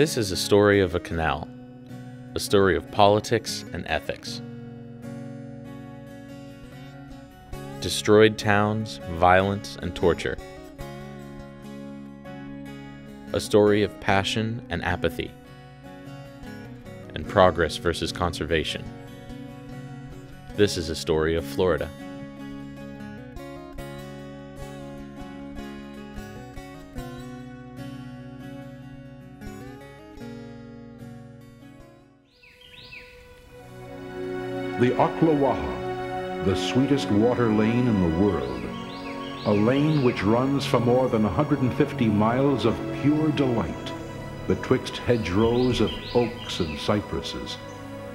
This is a story of a canal, a story of politics and ethics. Destroyed towns, violence, and torture. A story of passion and apathy, and progress versus conservation. This is a story of Florida. The Ocklawaha, the sweetest water lane in the world. A lane which runs for more than 150 miles of pure delight betwixt hedgerows of oaks and cypresses,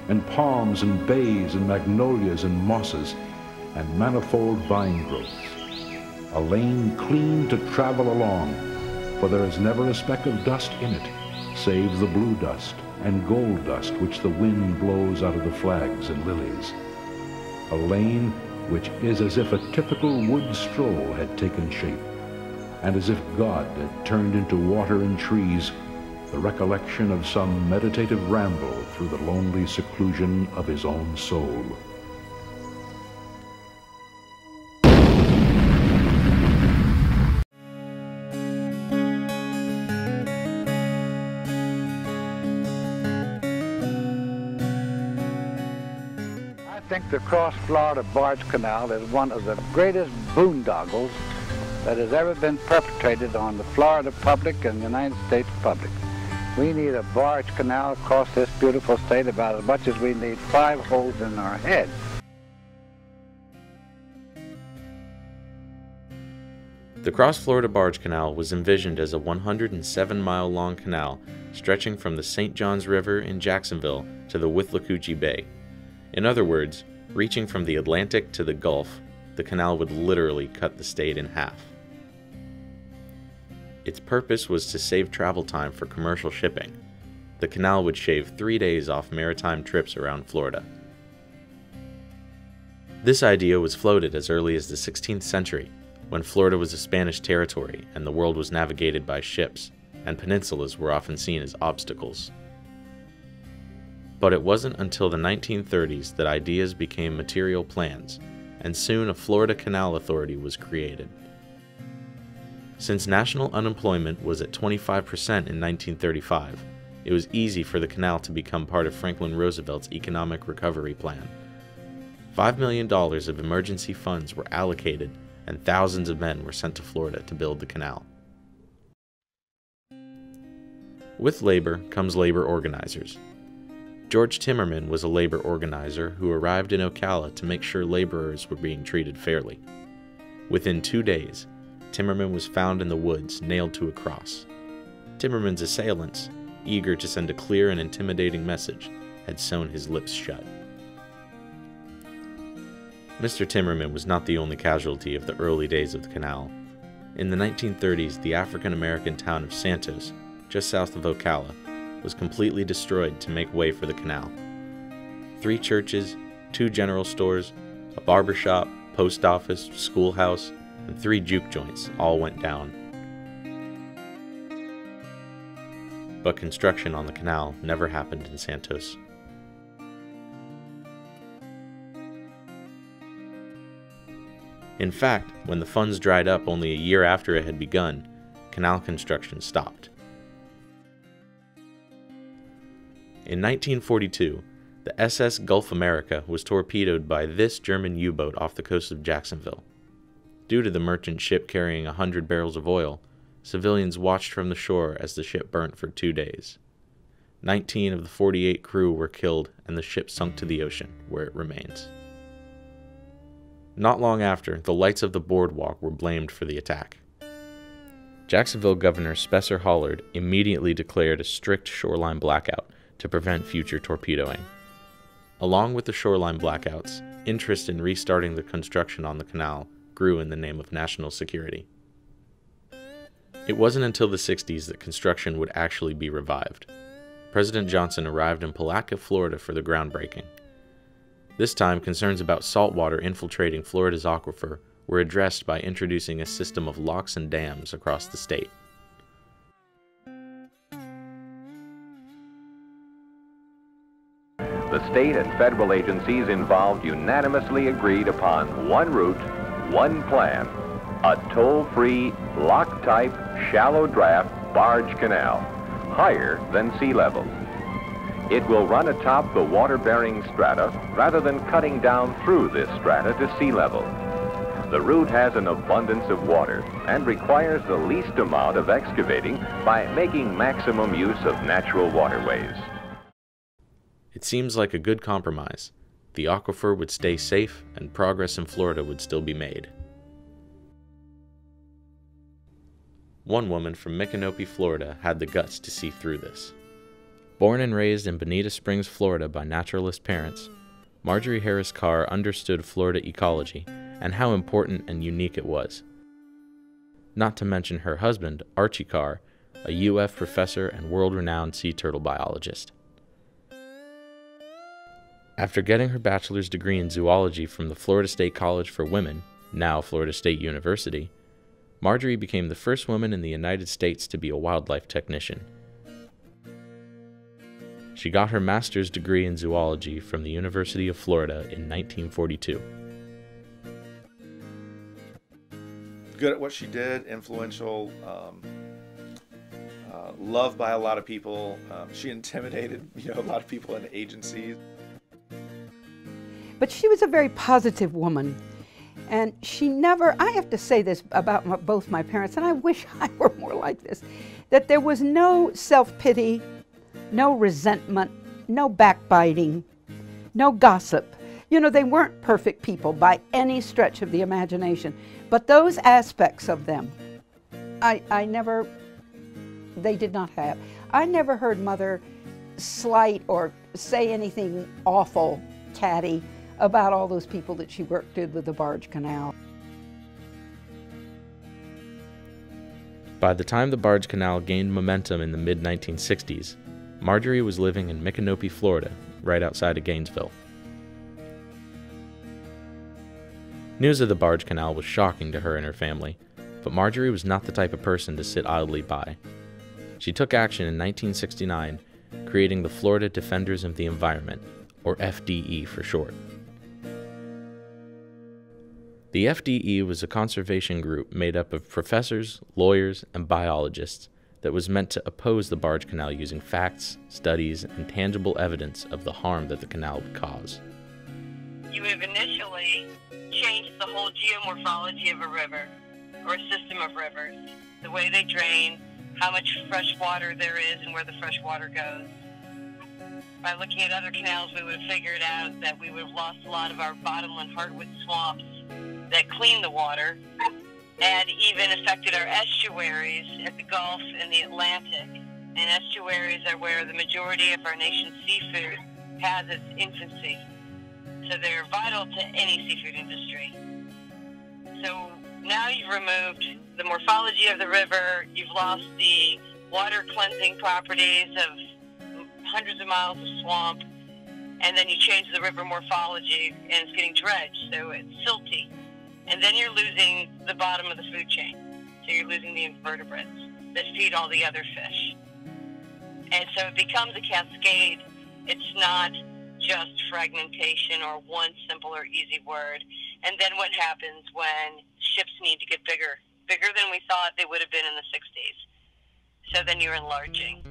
and palms and bays and magnolias and mosses, and manifold vine growths. A lane clean to travel along, for there is never a speck of dust in it, save the blue dust and gold dust which the wind blows out of the flags and lilies. A lane which is as if a typical wood stroll had taken shape, and as if God had turned into water and trees the recollection of some meditative ramble through the lonely seclusion of his own soul. The Cross Florida Barge Canal is one of the greatest boondoggles that has ever been perpetrated on the Florida public and the United States public. We need a barge canal across this beautiful state about as much as we need five holes in our head. The Cross Florida Barge Canal was envisioned as a 107 mile long canal stretching from the St. Johns River in Jacksonville to the Withlacoochee Bay. In other words, reaching from the Atlantic to the Gulf, the canal would literally cut the state in half. Its purpose was to save travel time for commercial shipping. The canal would shave three days off maritime trips around Florida. This idea was floated as early as the 16th century, when Florida was a Spanish territory and the world was navigated by ships, and peninsulas were often seen as obstacles. But it wasn't until the 1930s that ideas became material plans, and soon a Florida Canal Authority was created. Since national unemployment was at 25% in 1935, it was easy for the canal to become part of Franklin Roosevelt's economic recovery plan. $5 million of emergency funds were allocated, and thousands of men were sent to Florida to build the canal. With labor comes labor organizers. George Timmerman was a labor organizer who arrived in Ocala to make sure laborers were being treated fairly. Within two days, Timmerman was found in the woods, nailed to a cross. Timmerman's assailants, eager to send a clear and intimidating message, had sewn his lips shut. Mr. Timmerman was not the only casualty of the early days of the canal. In the 1930s, the African American town of Santos, just south of Ocala, was completely destroyed to make way for the canal. Three churches, two general stores, a barber shop, post office, schoolhouse, and three juke joints all went down. But construction on the canal never happened in Santos. In fact, when the funds dried up only a year after it had begun, canal construction stopped. In 1942, the SS Gulf America was torpedoed by this German U boat off the coast of Jacksonville. Due to the merchant ship carrying a hundred barrels of oil, civilians watched from the shore as the ship burnt for two days. Nineteen of the 48 crew were killed, and the ship sunk to the ocean, where it remains. Not long after, the lights of the boardwalk were blamed for the attack. Jacksonville Governor Spessard Holland immediately declared a strict shoreline blackout to prevent future torpedoing. Along with the shoreline blackouts, interest in restarting the construction on the canal grew in the name of national security. It wasn't until the 60s that construction would actually be revived. President Johnson arrived in Palatka, Florida for the groundbreaking. This time, concerns about saltwater infiltrating Florida's aquifer were addressed by introducing a system of locks and dams across the state. The state and federal agencies involved unanimously agreed upon one route, one plan, a toll-free, lock-type, shallow draft barge canal, higher than sea level. It will run atop the water-bearing strata rather than cutting down through this strata to sea level. The route has an abundance of water and requires the least amount of excavating by making maximum use of natural waterways. It seems like a good compromise. The aquifer would stay safe and progress in Florida would still be made. One woman from Micanopy, Florida had the guts to see through this. Born and raised in Bonita Springs, Florida by naturalist parents, Marjorie Harris Carr understood Florida ecology and how important and unique it was. Not to mention her husband, Archie Carr, a UF professor and world renowned sea turtle biologist. After getting her bachelor's degree in zoology from the Florida State College for Women, now Florida State University, Marjorie became the first woman in the United States to be a wildlife technician. She got her master's degree in zoology from the University of Florida in 1942. Good at what she did, influential, um, uh, loved by a lot of people. Um, she intimidated, you know, a lot of people in agencies. But she was a very positive woman. And she never, I have to say this about my, both my parents, and I wish I were more like this, that there was no self pity, no resentment, no backbiting, no gossip. You know, they weren't perfect people by any stretch of the imagination, but those aspects of them, I, I never, they did not have. I never heard mother slight or say anything awful, catty about all those people that she worked with with the barge canal. By the time the barge canal gained momentum in the mid 1960s, Marjorie was living in Micanopy, Florida, right outside of Gainesville. News of the barge canal was shocking to her and her family, but Marjorie was not the type of person to sit idly by. She took action in 1969, creating the Florida Defenders of the Environment, or FDE for short. The FDE was a conservation group made up of professors, lawyers, and biologists that was meant to oppose the barge canal using facts, studies, and tangible evidence of the harm that the canal would cause. You have initially changed the whole geomorphology of a river or a system of rivers, the way they drain, how much fresh water there is, and where the fresh water goes. By looking at other canals, we would have figured out that we would have lost a lot of our bottomland hardwood swamps that clean the water and even affected our estuaries at the Gulf and the Atlantic. And estuaries are where the majority of our nation's seafood has its infancy. So they're vital to any seafood industry. So now you've removed the morphology of the river, you've lost the water cleansing properties of hundreds of miles of swamp, and then you change the river morphology and it's getting dredged, so it's silty and then you're losing the bottom of the food chain. So you're losing the invertebrates that feed all the other fish. And so it becomes a cascade. It's not just fragmentation or one simple or easy word. And then what happens when ships need to get bigger, bigger than we thought they would have been in the 60s. So then you're enlarging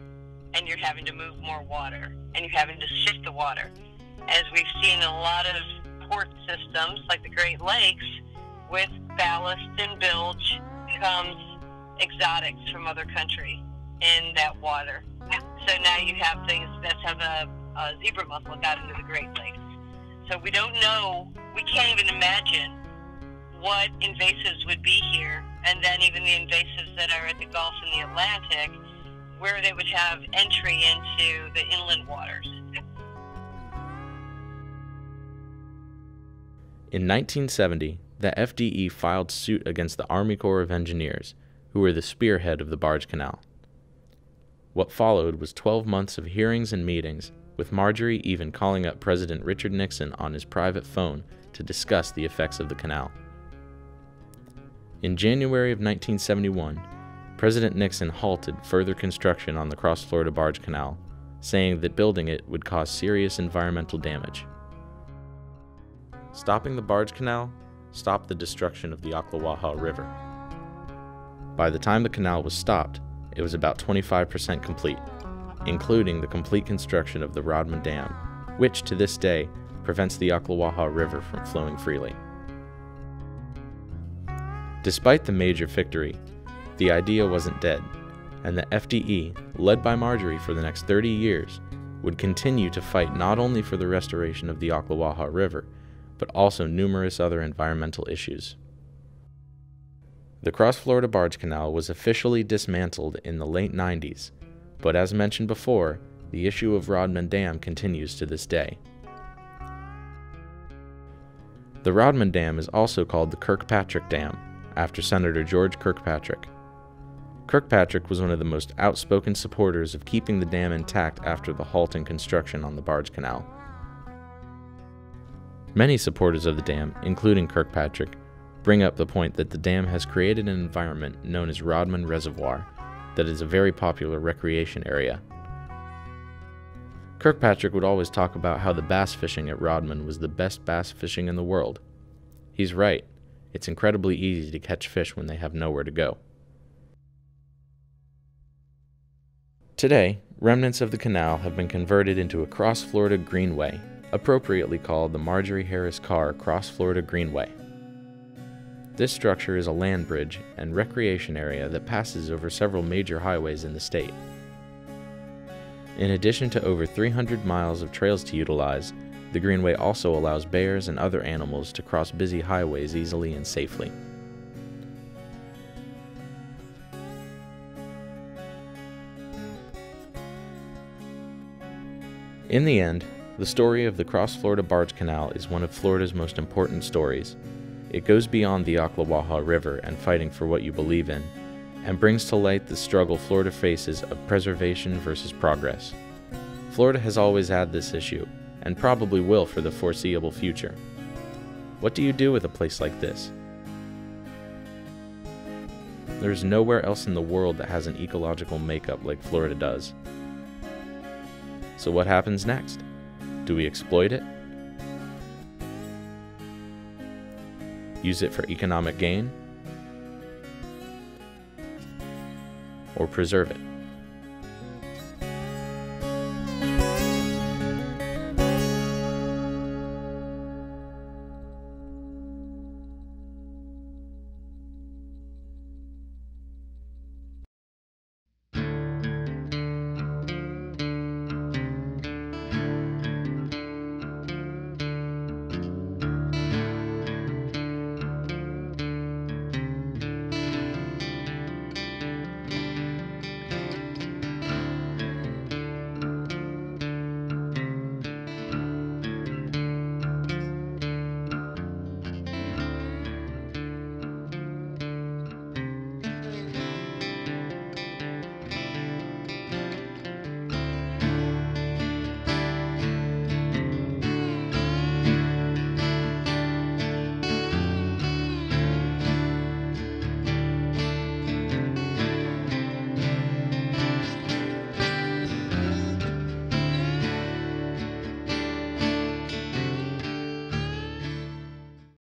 and you're having to move more water and you're having to shift the water. As we've seen in a lot of port systems like the Great Lakes, with ballast and bilge comes exotics from other country in that water. So now you have things that have a, uh, a zebra mussel got into the Great Lakes. So we don't know, we can't even imagine what invasives would be here, and then even the invasives that are at the Gulf and the Atlantic, where they would have entry into the inland waters. In 1970, the FDE filed suit against the Army Corps of Engineers, who were the spearhead of the barge canal. What followed was 12 months of hearings and meetings, with Marjorie even calling up President Richard Nixon on his private phone to discuss the effects of the canal. In January of 1971, President Nixon halted further construction on the Cross Florida Barge Canal, saying that building it would cause serious environmental damage. Stopping the barge canal stopped the destruction of the Ocklawaha River. By the time the canal was stopped, it was about 25% complete, including the complete construction of the Rodman Dam, which to this day prevents the Ocklawaha River from flowing freely. Despite the major victory, the idea wasn't dead, and the FDE, led by Marjorie for the next 30 years, would continue to fight not only for the restoration of the Ocklawaha River, but also numerous other environmental issues. The Cross Florida Barge Canal was officially dismantled in the late 90s, but as mentioned before, the issue of Rodman Dam continues to this day. The Rodman Dam is also called the Kirkpatrick Dam, after Senator George Kirkpatrick. Kirkpatrick was one of the most outspoken supporters of keeping the dam intact after the halt in construction on the barge canal. Many supporters of the dam, including Kirkpatrick, bring up the point that the dam has created an environment known as Rodman Reservoir that is a very popular recreation area. Kirkpatrick would always talk about how the bass fishing at Rodman was the best bass fishing in the world. He's right, it's incredibly easy to catch fish when they have nowhere to go. Today, remnants of the canal have been converted into a Cross Florida Greenway, appropriately called the Marjorie Harris Carr Cross Florida Greenway. This structure is a land bridge and recreation area that passes over several major highways in the state. In addition to over 300 miles of trails to utilize, the Greenway also allows bears and other animals to cross busy highways easily and safely. In the end, the story of the Cross Florida Barge Canal is one of Florida's most important stories. It goes beyond the Ocklawaha River and fighting for what you believe in, and brings to light the struggle Florida faces of preservation versus progress. Florida has always had this issue, and probably will for the foreseeable future. What do you do with a place like this? There is nowhere else in the world that has an ecological makeup like Florida does. So what happens next? Do we exploit it? Use it for economic gain? Or preserve it?